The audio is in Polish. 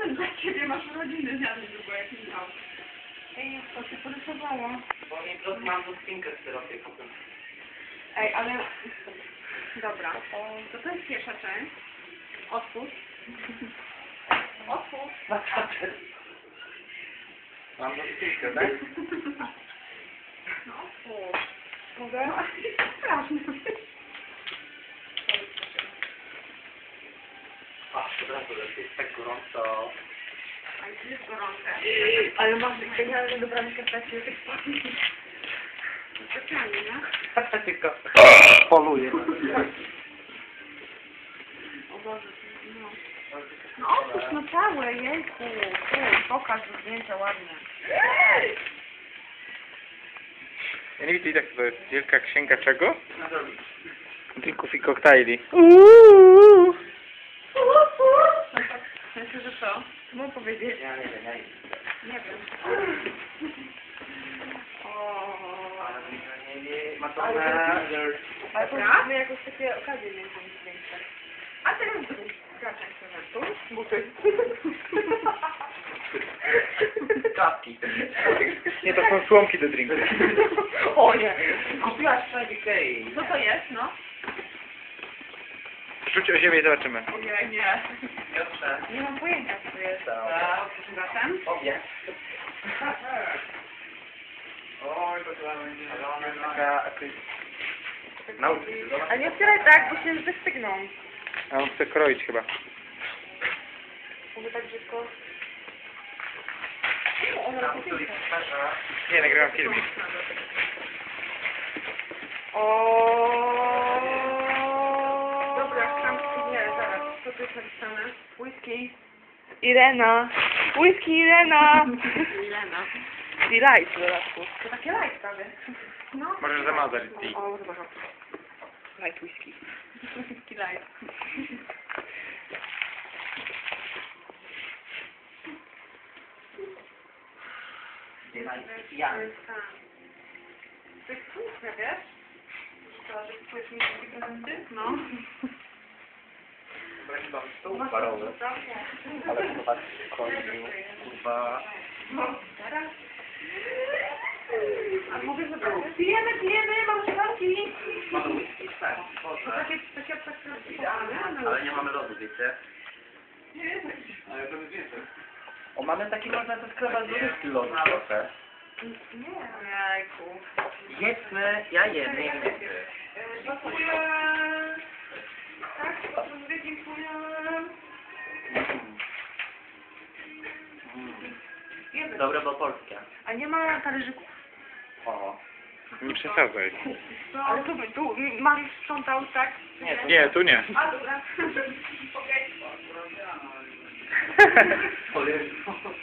prezent dla ciebie, masz urodziny, zjadł długo jak Michał. Ej, to się porysowała. Bo nie to mam do spinkę w syropie potem. Ej, ale... Dobra, to to jest pierwsza część. Otwórz. Otwórz. Mam do spinkę, tak? No otwórz. Mogę? No, strasznie. Przepraszam, że jest tak gorąco. A jest gorące. Ale masz genialne dobrane kartacje, tak spadnie. Specjalnie, nie? Patrz tylko. Poluje. O Boże, no. No otwórz no całe, jejku. Ej, pokaż zdjęcia ładnie. Ja nie widzę, jak to jest wielka księga czego? Drinków i koktajli. Że co? Mam powiedzieć? Ja nie wiem, ja nie wiem. Nie wiem. O, Ale nie, nie, nie, ma to na... Ale to Dobra. my jakoś takie okazje mieć większe. A teraz drugi. Wracaj się tu. Buty. Czapki. Nie, to są słomki do drinku. O nie. Kupiłaś sobie kej. Co to jest, no? Rzuć o ziemię i zobaczymy. Ojej, nie. Piotrze. Nie mam pojęcia, co to jest. Tak. Przepraszam. Obie. Oj, to chyba będzie... Ale nie otwieraj tak, bo się wystygną. A on chce kroić chyba. Mówię tak brzydko. Ona. Nie, nagrywam filmik. O. Dobra, tam nie, zaraz. Co tu jest napisane? Whisky. Irena. Whisky Irena. Milena. I light w dodatku. To takie light prawie. No. Możesz zamazać tea. O, zobaczam. Light whisky. Whisky light. Ja. To jest smutne, wiesz? To, że kupujesz mi takie prezenty? No. Będzie mam stół barowy. Ale chyba skończył. Kurwa. Teraz? A mówię, że pijemy, pijemy, mam szklanki. Mamy whisky? Tak. To takie, takie, takie, Ale nie mamy lodu, wiecie? Ale to jest więcej. O, mamy taki, można to sklepać z rybki lodu trochę. Nie. Jajku. Jedzmy, ja nie wiem. Dziękuję. Tak, mówię, dziękuję. Dobre, bo polskie. A nie ma talerzyków? O. Nie przesadzaj. Ale tu, tu Mariusz sprzątał, tak? Nie, to Nie, tu nie. A, dobra. Okej. Polskie.